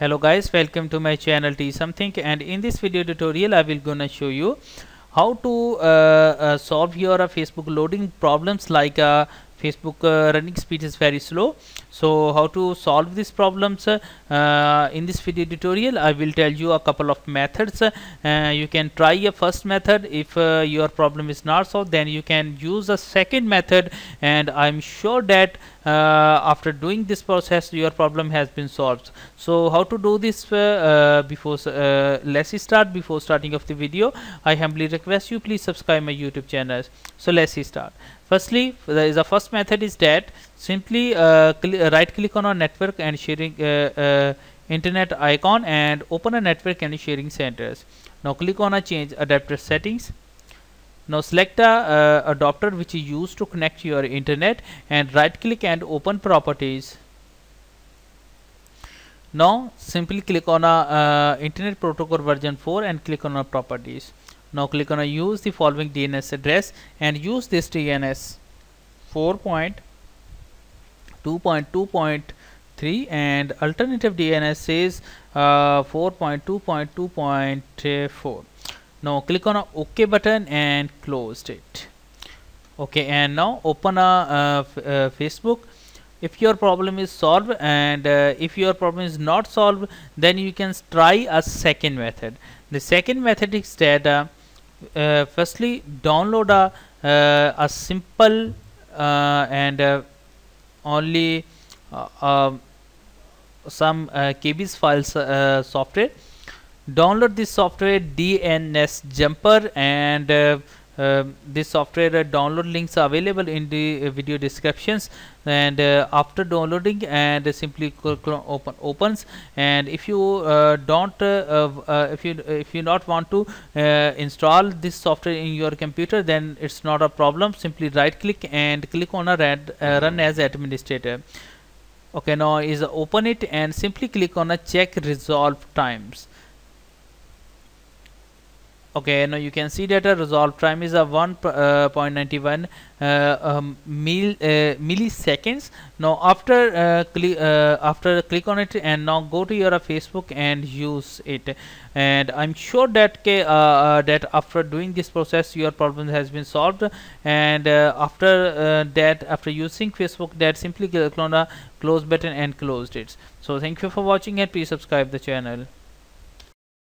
hello guys welcome to my channel Teach Something and in this video tutorial I will gonna show you how to uh, uh, solve your uh, Facebook loading problems like uh, Facebook uh, running speed is very slow. So how to solve these problems uh, in this video tutorial I will tell you a couple of methods. Uh, you can try a first method. If uh, your problem is not solved then you can use a second method. And I'm sure that uh, after doing this process your problem has been solved. So how to do this before let's start. Before starting of the video I humbly request you please subscribe my YouTube channel. So let's start firstly a first method is that simply uh, cl uh, right click on our network and sharing uh, uh, internet icon and open a network and sharing centers. Now click on a change adapter settings. Now select a adapter which is used to connect your internet and right click and open properties. Now simply click on a uh, internet protocol version 4 and click on a properties now click on use the following DNS address and use this DNS 4.2.2.3 and alternative DNS is uh, 4.2.2.4 now click on OK button and close it. Okay and now open a uh, uh, Facebook. If your problem is solved and uh, if your problem is not solved then you can try a second method. The second method is that uh, uh, firstly download a, uh, a simple uh, and only um, some KBS files software. Download this software DNS jumper and uh, this software uh, download links are available in the uh, video descriptions. And uh, after downloading and simply open opens. And if you uh, don't uh, if you if you not want to install this software in your computer then it's not a problem. Simply right click and click on a red, run as administrator. Okay now is open it and simply click on a check resolve times okay now you can see that a resolve time is a 1.91 uh, uh, um, mil, uh, milliseconds. Now after uh, click uh, after click on it and now go to your facebook and use it. And i'm sure that uh, that after doing this process your problem has been solved. And after that after using facebook that simply click on the close button and closed it. So thank you for watching and please subscribe the channel